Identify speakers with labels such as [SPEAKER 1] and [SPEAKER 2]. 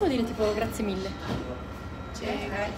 [SPEAKER 1] Vuol dire tipo grazie mille.
[SPEAKER 2] Cioè, C'è,